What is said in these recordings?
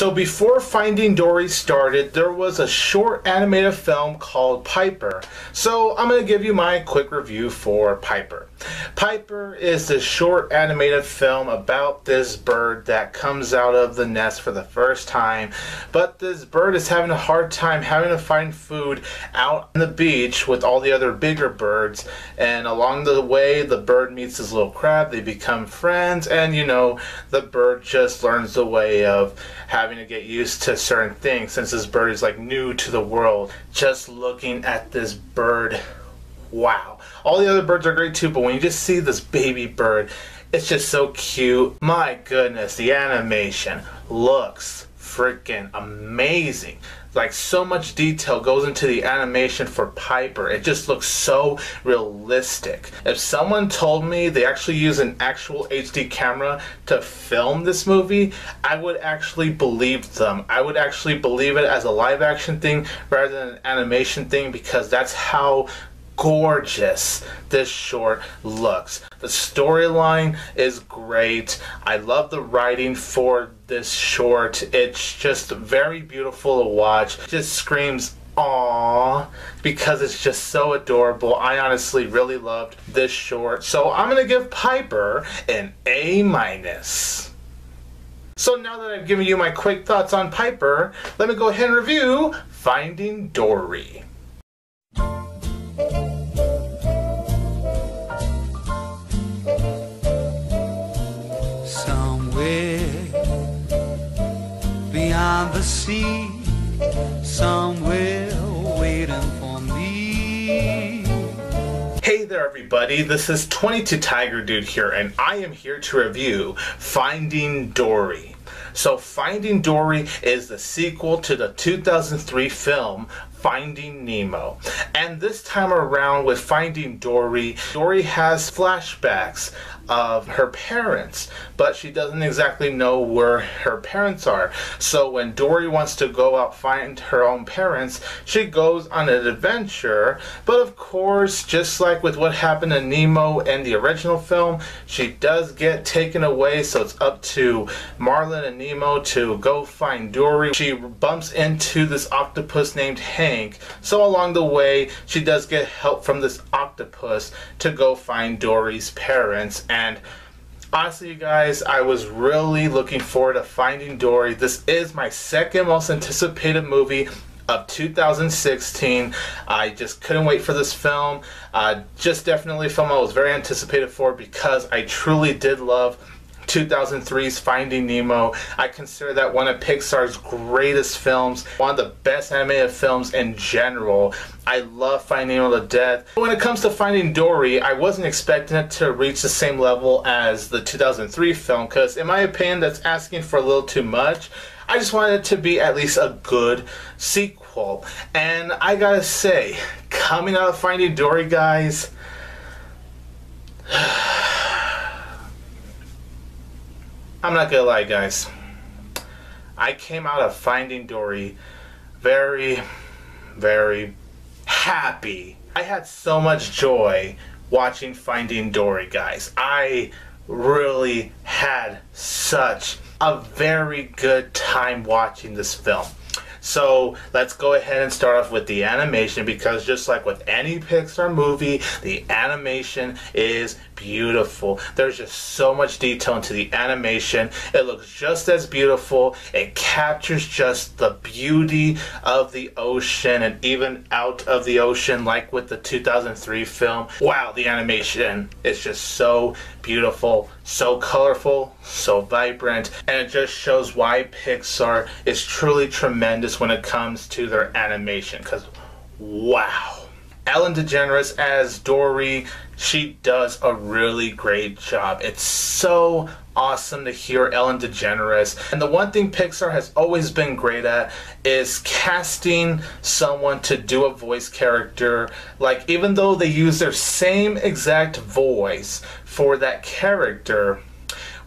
So before Finding Dory started, there was a short animated film called Piper. So I'm going to give you my quick review for Piper. Piper is this short animated film about this bird that comes out of the nest for the first time, but this bird is having a hard time having to find food out on the beach with all the other bigger birds, and along the way the bird meets this little crab, they become friends, and you know, the bird just learns the way of having to get used to certain things since this bird is like new to the world. Just looking at this bird, wow. All the other birds are great too, but when you just see this baby bird, it's just so cute. My goodness, the animation looks freaking amazing. Like so much detail goes into the animation for Piper. It just looks so realistic. If someone told me they actually use an actual HD camera to film this movie, I would actually believe them. I would actually believe it as a live action thing rather than an animation thing because that's how gorgeous this short looks. The storyline is great. I love the writing for this short. It's just very beautiful to watch. It just screams Aww, because it's just so adorable. I honestly really loved this short. So I'm gonna give Piper an A minus. So now that I've given you my quick thoughts on Piper, let me go ahead and review Finding Dory. The sea, somewhere waiting for me. Hey there everybody, this is 22 Tiger Dude here and I am here to review Finding Dory. So Finding Dory is the sequel to the 2003 film Finding Nemo. And this time around with Finding Dory, Dory has flashbacks of her parents, but she doesn't exactly know where her parents are. So when Dory wants to go out find her own parents, she goes on an adventure. But of course, just like with what happened to Nemo and the original film, she does get taken away. So it's up to Marlin and Nemo to go find Dory. She bumps into this octopus named Hank. So along the way, she does get help from this octopus to go find Dory's parents. And and honestly, you guys, I was really looking forward to Finding Dory. This is my second most anticipated movie of 2016. I just couldn't wait for this film. Uh, just definitely a film I was very anticipated for because I truly did love 2003's Finding Nemo. I consider that one of Pixar's greatest films, one of the best animated films in general. I love Finding Nemo to death. When it comes to Finding Dory, I wasn't expecting it to reach the same level as the 2003 film because, in my opinion, that's asking for a little too much. I just wanted it to be at least a good sequel. And I gotta say, coming out of Finding Dory, guys. I'm not gonna lie, guys. I came out of Finding Dory very, very happy. I had so much joy watching Finding Dory, guys. I really had such a very good time watching this film. So let's go ahead and start off with the animation because just like with any Pixar movie, the animation is beautiful. There's just so much detail into the animation. It looks just as beautiful. It captures just the beauty of the ocean and even out of the ocean like with the 2003 film. Wow, the animation is just so beautiful, so colorful, so vibrant, and it just shows why Pixar is truly tremendous when it comes to their animation because wow. Ellen DeGeneres as Dory, she does a really great job. It's so awesome to hear Ellen DeGeneres. And the one thing Pixar has always been great at is casting someone to do a voice character. Like, even though they use their same exact voice for that character,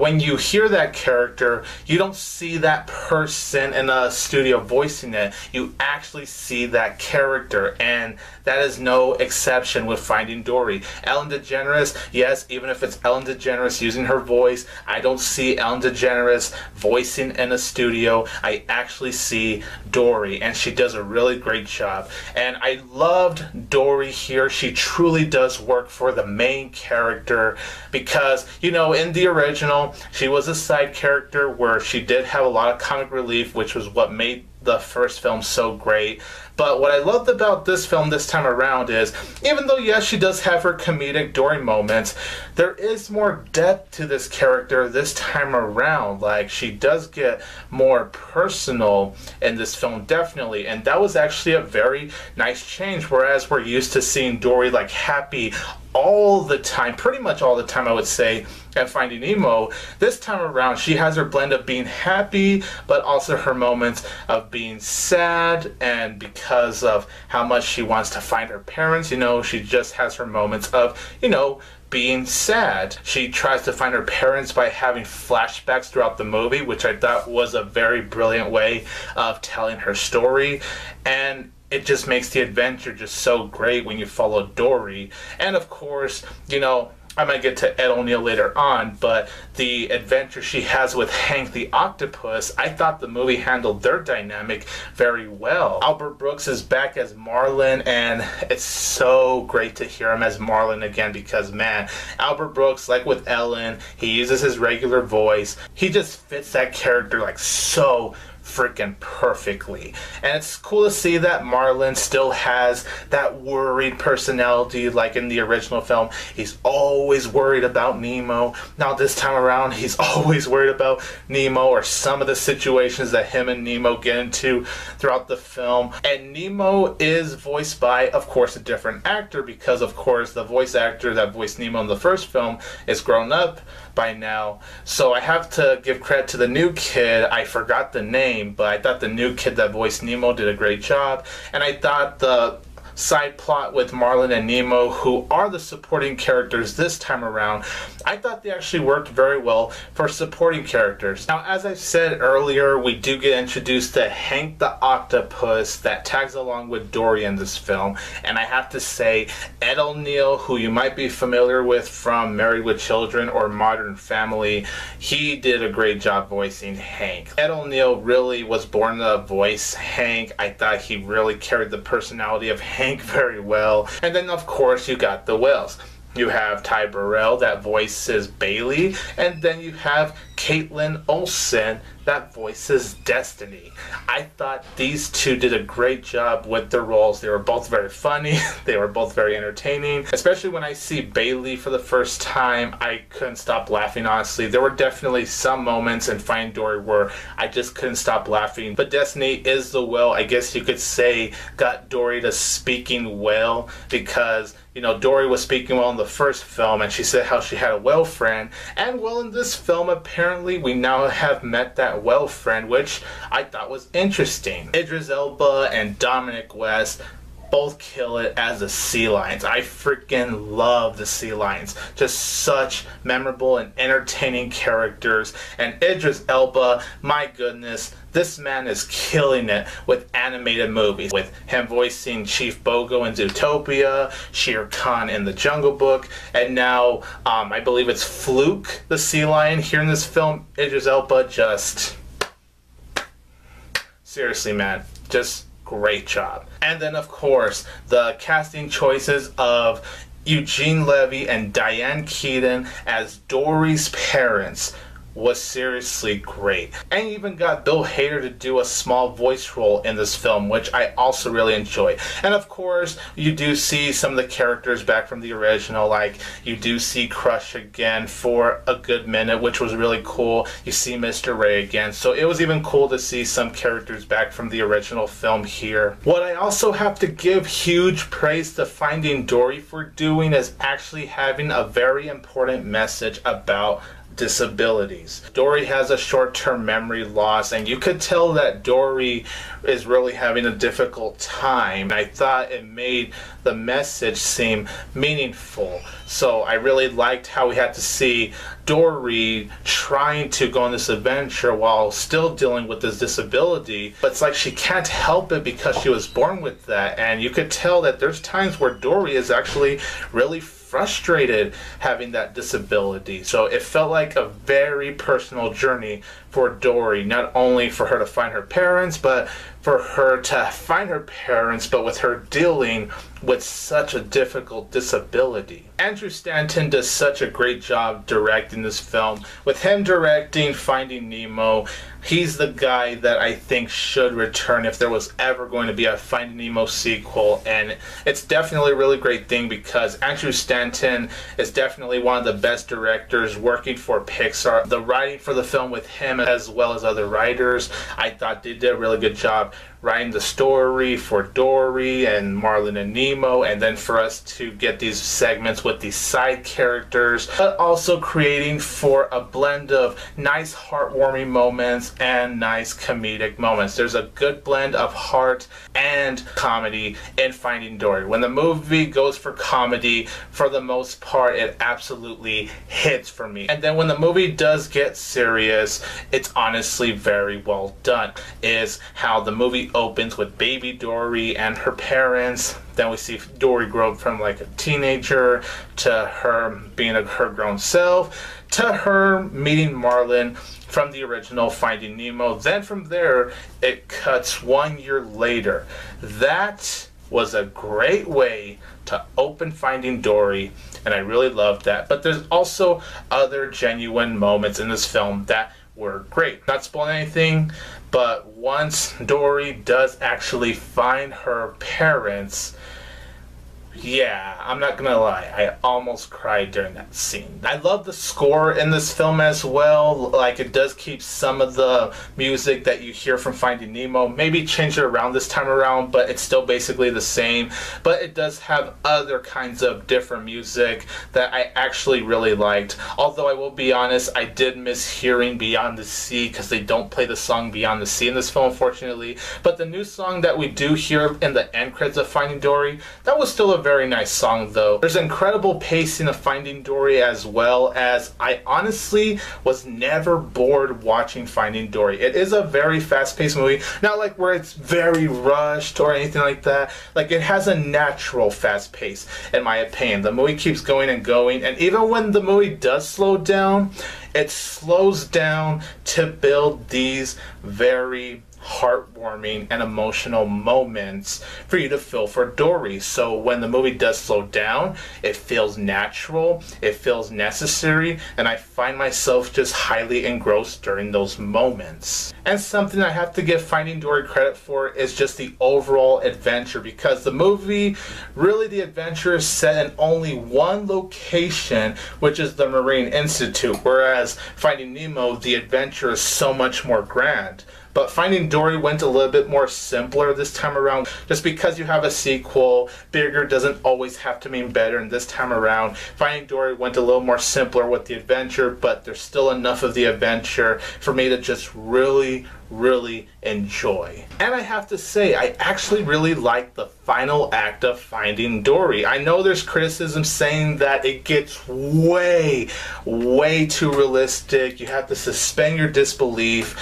when you hear that character, you don't see that person in a studio voicing it. You actually see that character, and that is no exception with Finding Dory. Ellen DeGeneres, yes, even if it's Ellen DeGeneres using her voice, I don't see Ellen DeGeneres voicing in a studio. I actually see Dory, and she does a really great job. And I loved Dory here. She truly does work for the main character because, you know, in the original, she was a side character where she did have a lot of comic relief, which was what made the first film so great. But what I loved about this film this time around is, even though yes, she does have her comedic Dory moments, there is more depth to this character this time around. Like she does get more personal in this film, definitely, and that was actually a very nice change. Whereas we're used to seeing Dory like happy all the time, pretty much all the time, I would say, at Finding Nemo. This time around, she has her blend of being happy, but also her moments of being sad, and because of how much she wants to find her parents, you know, she just has her moments of, you know, being sad. She tries to find her parents by having flashbacks throughout the movie, which I thought was a very brilliant way of telling her story. And it just makes the adventure just so great when you follow Dory. And of course, you know, I might get to Ed O'Neill later on, but the adventure she has with Hank the octopus, I thought the movie handled their dynamic very well. Albert Brooks is back as Marlin, and it's so great to hear him as Marlin again because, man, Albert Brooks, like with Ellen, he uses his regular voice. He just fits that character like so freaking perfectly. And it's cool to see that Marlin still has that worried personality like in the original film. He's always worried about Nemo. Now, this time around, he's always worried about Nemo or some of the situations that him and Nemo get into throughout the film. And Nemo is voiced by, of course, a different actor because, of course, the voice actor that voiced Nemo in the first film is grown up by now. So I have to give credit to the new kid. I forgot the name, but I thought the new kid that voiced Nemo did a great job. And I thought the side plot with Marlin and Nemo, who are the supporting characters this time around, I thought they actually worked very well for supporting characters. Now, as I said earlier, we do get introduced to Hank the Octopus that tags along with Dory in this film, and I have to say, Ed O'Neill, who you might be familiar with from Married with Children or Modern Family, he did a great job voicing Hank. Ed O'Neill really was born to voice Hank. I thought he really carried the personality of Hank Hank very well. And then, of course, you got the whales. You have Ty Burrell that voices Bailey, and then you have Kaitlin Olson that voices Destiny. I thought these two did a great job with their roles. They were both very funny, they were both very entertaining. Especially when I see Bailey for the first time, I couldn't stop laughing, honestly. There were definitely some moments in Finding Dory where I just couldn't stop laughing. But Destiny is the whale, I guess you could say, got Dory to speaking well because you know, Dory was speaking well in the first film, and she said how she had a whale friend. And well, in this film, apparently, we now have met that whale friend, which I thought was interesting. Idris Elba and Dominic West both kill it as the sea lions. I freaking love the sea lions. Just such memorable and entertaining characters. And Idris Elba, my goodness, this man is killing it with animated movies. With him voicing Chief Bogo in Zootopia, Shere Khan in The Jungle Book, and now um, I believe it's Fluke, the sea lion, here in this film. Idris Elba just seriously, man, just great job. And then, of course, the casting choices of Eugene Levy and Diane Keaton as Dory's parents was seriously great. And even got Bill Hader to do a small voice role in this film, which I also really enjoy. And of course, you do see some of the characters back from the original, like you do see Crush again for a good minute, which was really cool. You see Mr. Ray again, so it was even cool to see some characters back from the original film here. What I also have to give huge praise to Finding Dory for doing is actually having a very important message about disabilities. Dory has a short term memory loss, and you could tell that Dory is really having a difficult time. I thought it made the message seem meaningful. So I really liked how we had to see Dory trying to go on this adventure while still dealing with this disability. But it's like she can't help it because she was born with that. And you could tell that there's times where Dory is actually really frustrated having that disability. So it felt like a very personal journey for Dory, not only for her to find her parents, but for her to find her parents, but with her dealing with such a difficult disability. Andrew Stanton does such a great job directing this film. With him directing Finding Nemo, he's the guy that I think should return if there was ever going to be a Finding Nemo sequel. And it's definitely a really great thing because Andrew Stanton is definitely one of the best directors working for Pixar. The writing for the film with him as well as other writers, I thought they did a really good job writing the story for Dory and Marlin and Nemo, and then for us to get these segments with these side characters, but also creating for a blend of nice heartwarming moments and nice comedic moments. There's a good blend of heart and comedy in Finding Dory. When the movie goes for comedy, for the most part, it absolutely hits for me. And then when the movie does get serious, it's honestly very well done. Is how the movie opens with baby Dory and her parents. Then we see Dory grow from like a teenager to her being a, her grown self to her meeting Marlin from the original Finding Nemo. Then from there, it cuts one year later. That was a great way to open Finding Dory, and I really loved that. But there's also other genuine moments in this film that were great. Not spoiling anything, but once Dory does actually find her parents, yeah, I'm not gonna lie, I almost cried during that scene. I love the score in this film as well. Like, it does keep some of the music that you hear from Finding Nemo, maybe change it around this time around, but it's still basically the same. But it does have other kinds of different music that I actually really liked. Although, I will be honest, I did miss hearing Beyond the Sea because they don't play the song Beyond the Sea in this film, unfortunately. But the new song that we do hear in the end credits of Finding Dory, that was still a very nice song though. There's incredible pacing of Finding Dory as well as I honestly was never bored watching Finding Dory. It is a very fast-paced movie, not like where it's very rushed or anything like that. Like it has a natural fast pace in my opinion. The movie keeps going and going and even when the movie does slow down, it slows down to build these very heartwarming and emotional moments for you to feel for Dory. So when the movie does slow down, it feels natural, it feels necessary, and I find myself just highly engrossed during those moments. And something I have to give Finding Dory credit for is just the overall adventure because the movie, really the adventure is set in only one location, which is the Marine Institute, whereas Finding Nemo, the adventure is so much more grand. But Finding Dory went a little bit more simpler this time around. Just because you have a sequel, bigger doesn't always have to mean better. And this time around, Finding Dory went a little more simpler with the adventure, but there's still enough of the adventure for me to just really, really enjoy. And I have to say, I actually really like the final act of Finding Dory. I know there's criticism saying that it gets way, way too realistic. You have to suspend your disbelief.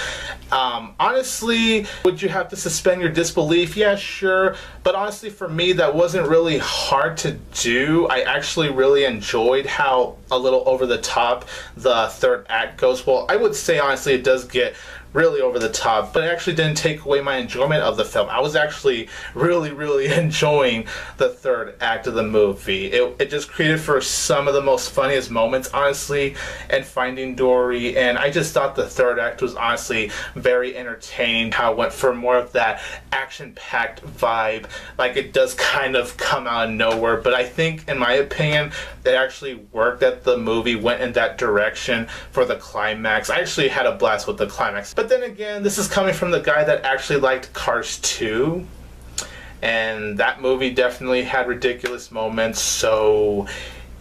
Um, honestly, would you have to suspend your disbelief? Yeah, sure. But honestly, for me, that wasn't really hard to do. I actually really enjoyed how a little over the top the third act goes. Well, I would say honestly, it does get really over the top, but it actually didn't take away my enjoyment of the film. I was actually really, really enjoying the third act of the movie. It, it just created for some of the most funniest moments, honestly, and Finding Dory, and I just thought the third act was honestly very entertaining, how it went for more of that action-packed vibe, like it does kind of come out of nowhere, but I think, in my opinion, it actually worked that the movie went in that direction for the climax. I actually had a blast with the climax. But then again, this is coming from the guy that actually liked Cars 2. And that movie definitely had ridiculous moments, so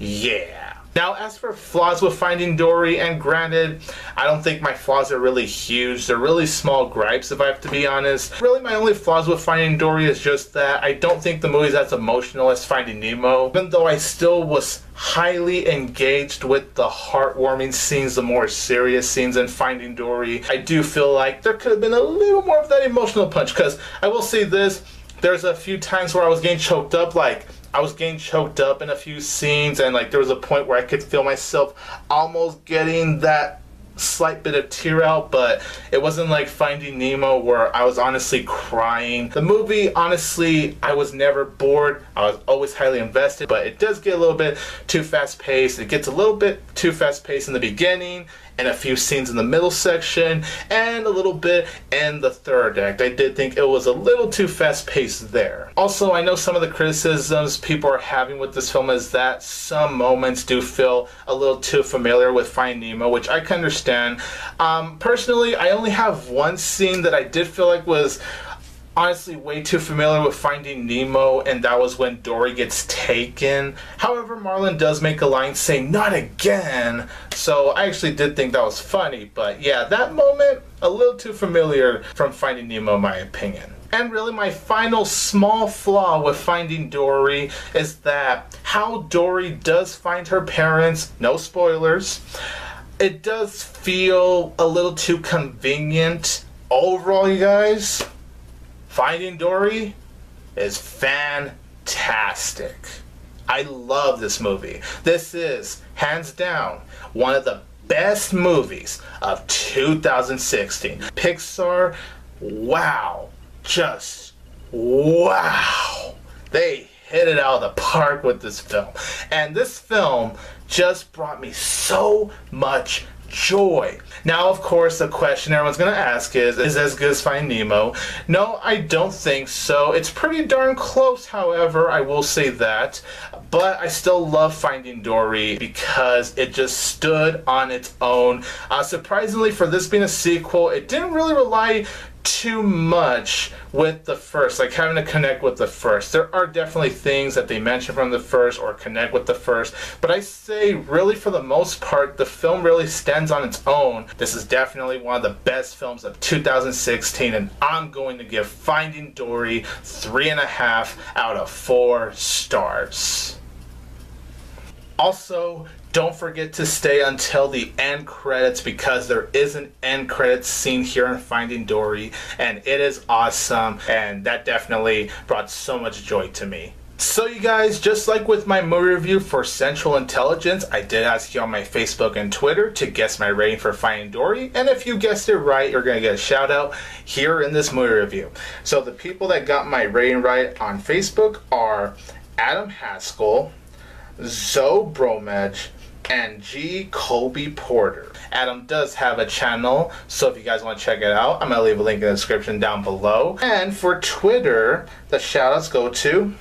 yeah. Now, as for flaws with Finding Dory, and granted, I don't think my flaws are really huge. They're really small gripes, if I have to be honest. Really, my only flaws with Finding Dory is just that I don't think the movie's as emotional as Finding Nemo, even though I still was highly engaged with the heartwarming scenes, the more serious scenes in Finding Dory. I do feel like there could have been a little more of that emotional punch, because I will say this, there's a few times where I was getting choked up, like, I was getting choked up in a few scenes, and like there was a point where I could feel myself almost getting that slight bit of tear out, but it wasn't like Finding Nemo where I was honestly crying. The movie, honestly, I was never bored. I was always highly invested, but it does get a little bit too fast paced. It gets a little bit too fast paced in the beginning and a few scenes in the middle section and a little bit in the third act. I did think it was a little too fast paced there. Also, I know some of the criticisms people are having with this film is that some moments do feel a little too familiar with Finding Nemo, which I can understand. Um, personally, I only have one scene that I did feel like was honestly way too familiar with Finding Nemo, and that was when Dory gets taken. However, Marlin does make a line saying, Not again! So I actually did think that was funny, but yeah, that moment, a little too familiar from Finding Nemo, in my opinion. And really, my final small flaw with Finding Dory is that how Dory does find her parents, no spoilers, it does feel a little too convenient. Overall, you guys, Finding Dory is fantastic. I love this movie. This is, hands down, one of the best movies of 2016. Pixar, wow. Just wow. They hit it out of the park with this film. And this film just brought me so much joy. Now, of course, the question everyone's going to ask is, is as good as Finding Nemo? No, I don't think so. It's pretty darn close, however, I will say that. But I still love Finding Dory because it just stood on its own. Uh, surprisingly, for this being a sequel, it didn't really rely too much with the first, like having to connect with the first. There are definitely things that they mention from the first or connect with the first, but I say really for the most part, the film really stands on its own. This is definitely one of the best films of 2016, and I'm going to give Finding Dory three and a half out of four stars. Also, don't forget to stay until the end credits because there is an end credits scene here in Finding Dory and it is awesome and that definitely brought so much joy to me. So you guys, just like with my movie review for Central Intelligence, I did ask you on my Facebook and Twitter to guess my rating for Finding Dory, and if you guessed it right, you're gonna get a shout out here in this movie review. So the people that got my rating right on Facebook are Adam Haskell, Zoe Bromedge, and G. Colby Porter. Adam does have a channel, so if you guys want to check it out, I'm going to leave a link in the description down below. And for Twitter, the shoutouts go to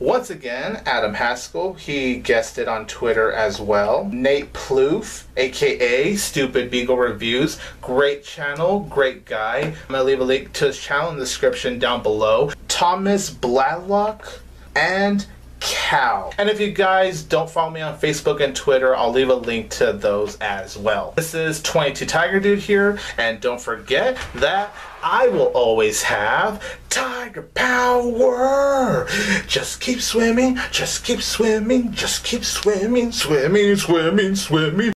once again, Adam Haskell, he guessed it on Twitter as well. Nate Plouffe, aka Stupid Beagle Reviews, great channel, great guy. I'm gonna leave a link to his channel in the description down below. Thomas Bladlock and cow. And if you guys don't follow me on Facebook and Twitter, I'll leave a link to those as well. This is 22 Tiger Dude here, and don't forget that I will always have tiger power. Just keep swimming, just keep swimming, just keep swimming, swimming, swimming, swimming.